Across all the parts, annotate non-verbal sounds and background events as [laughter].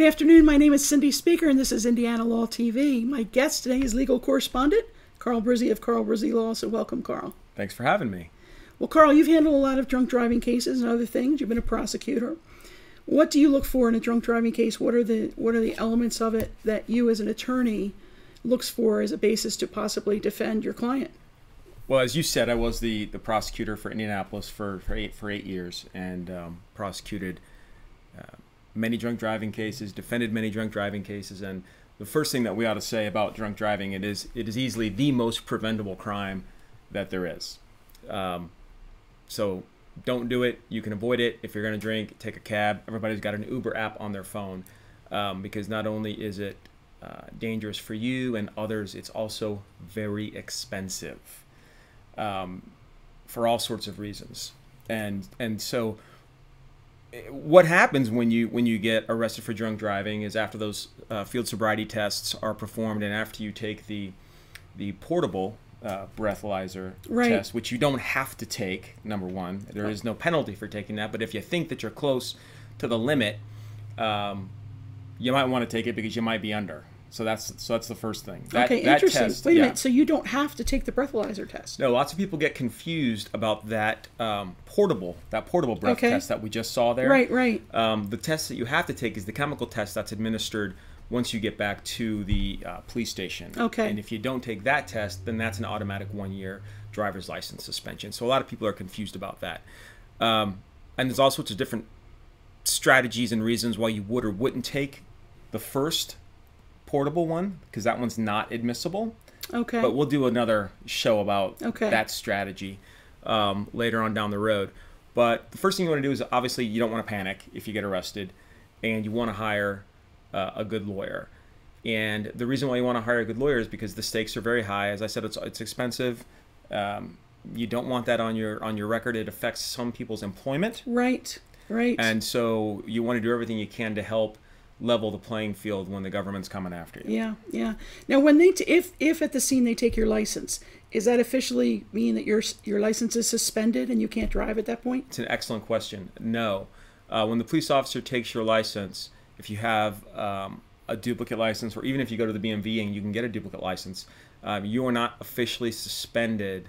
Good afternoon. My name is Cindy Speaker, and this is Indiana Law TV. My guest today is legal correspondent Carl Brizzi of Carl Brizzi Law. So, welcome, Carl. Thanks for having me. Well, Carl, you've handled a lot of drunk driving cases and other things. You've been a prosecutor. What do you look for in a drunk driving case? What are the what are the elements of it that you, as an attorney, looks for as a basis to possibly defend your client? Well, as you said, I was the, the prosecutor for Indianapolis for, for eight for eight years and um, prosecuted uh, many drunk driving cases, defended many drunk driving cases, and the first thing that we ought to say about drunk driving it is it is easily the most preventable crime that there is. Um, so don't do it. You can avoid it if you're going to drink. Take a cab. Everybody's got an Uber app on their phone um, because not only is it uh, dangerous for you and others, it's also very expensive um, for all sorts of reasons. And and so what happens when you when you get arrested for drunk driving is after those uh, field sobriety tests are performed and after you take the the portable uh, breathalyzer right. test, which you don't have to take. Number one, there is no penalty for taking that. But if you think that you're close to the limit, um, you might want to take it because you might be under. So that's so that's the first thing. That, okay, that interesting. Test, Wait a yeah. minute. So you don't have to take the breathalyzer test. No, lots of people get confused about that um, portable that portable breath okay. test that we just saw there. Right, right. Um, the test that you have to take is the chemical test that's administered once you get back to the uh, police station. Okay. And if you don't take that test, then that's an automatic one-year driver's license suspension. So a lot of people are confused about that. Um, and there's all sorts of different strategies and reasons why you would or wouldn't take the first portable one because that one's not admissible. Okay. But we'll do another show about okay. that strategy um, later on down the road. But the first thing you want to do is obviously you don't want to panic if you get arrested, and you want to hire uh, a good lawyer. And the reason why you want to hire a good lawyer is because the stakes are very high. As I said, it's it's expensive. Um, you don't want that on your on your record. It affects some people's employment. Right. Right. And so you want to do everything you can to help level the playing field when the government's coming after you. Yeah, yeah. Now, when they t- if if at the scene they take your license, is that officially mean that your your license is suspended and you can't drive at that point? It's an excellent question. No, uh, when the police officer takes your license, if you have um, a duplicate license, or even if you go to the BMV and you can get a duplicate license, um, you are not officially suspended.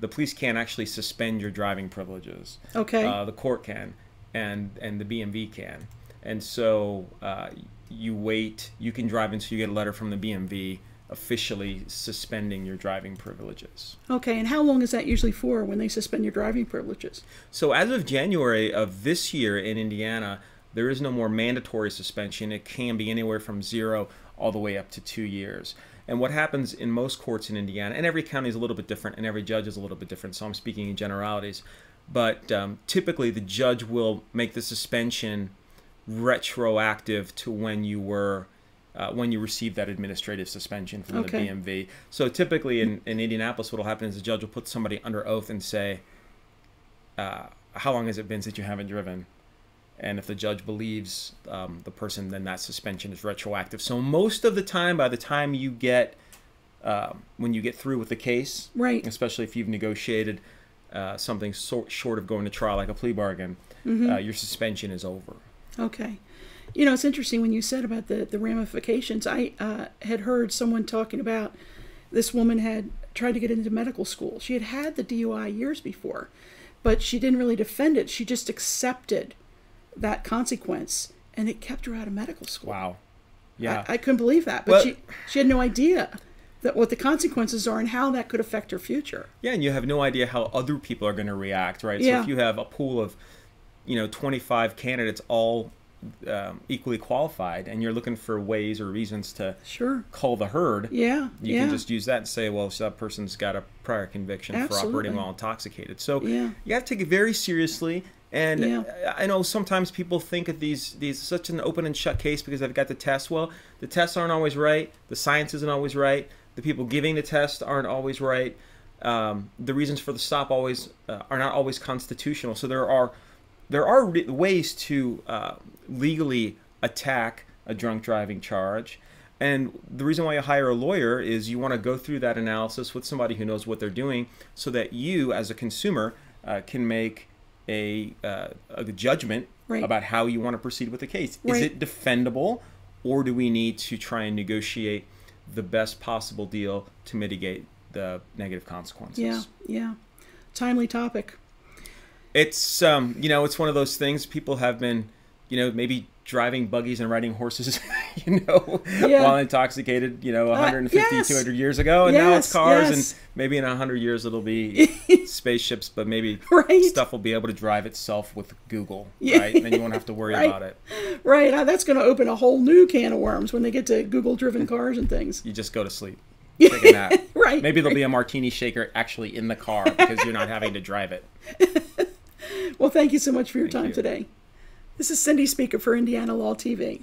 The police can't actually suspend your driving privileges. Okay. Uh, the court can, and and the BMV can. And so uh, you wait, you can drive until you get a letter from the BMV officially suspending your driving privileges. Okay, and how long is that usually for when they suspend your driving privileges? So as of January of this year in Indiana, there is no more mandatory suspension. It can be anywhere from zero all the way up to two years. And what happens in most courts in Indiana, and every county is a little bit different, and every judge is a little bit different, so I'm speaking in generalities, but um, typically the judge will make the suspension retroactive to when you were uh, when you received that administrative suspension from okay. the BMV. So typically in, in Indianapolis, what will happen is the judge will put somebody under oath and say, uh, "How long has it been since you haven't driven?" And if the judge believes um, the person, then that suspension is retroactive. So most of the time, by the time you get uh, when you get through with the case, right, especially if you've negotiated uh, something so, short of going to trial, like a plea bargain, mm-hmm. Uh, your suspension is over. Okay. You know, it's interesting when you said about the, the ramifications. I uh, had heard someone talking about this woman had tried to get into medical school. She had had the DUI years before, but she didn't really defend it. She just accepted that consequence, and it kept her out of medical school. Wow. Yeah. I, I couldn't believe that. But well, she, she had no idea that what the consequences are and how that could affect her future. Yeah, and you have no idea how other people are going to react, right? Yeah. So if you have a pool of you know 25 candidates all um, equally qualified and you're looking for ways or reasons to sure call the herd yeah you yeah. can just use that and say well so that person's got a prior conviction Absolutely. for operating while intoxicated so yeah. you have to take it very seriously and yeah. I know sometimes people think of these these such an open and shut case because they've got the tests. Well, the tests aren't always right. The science isn't always right. The people giving the test aren't always right. Um, the reasons for the stop always uh, are not always constitutional. So there are there are ways to uh, legally attack a drunk driving charge. And the reason why you hire a lawyer is you want to go through that analysis with somebody who knows what they're doing so that you, as a consumer, uh, can make a, uh, a judgment Right. about how you want to proceed with the case. Is it defendable, or do we need to try and negotiate the best possible deal to mitigate the negative consequences? Yeah, yeah. Timely topic. It's um, you know, it's one of those things people have been, you know, maybe driving buggies and riding horses, [laughs] you know, Yeah. while intoxicated, you know, 150, yes. 200 years ago, and now it's cars, yes. and maybe in 100 years it'll be [laughs] spaceships, but maybe Right. stuff will be able to drive itself with Google, Yeah. right? And then you won't have to worry [laughs] Right. about it. Right. uh, That's going to open a whole new can of worms when they get to Google driven cars and things. You just go to sleep, take a nap. Right. Maybe there'll be a martini shaker actually in the car because you're not having to drive it. Well, thank you so much for your time you. today. This is Cindy Speaker for Indiana Law TV.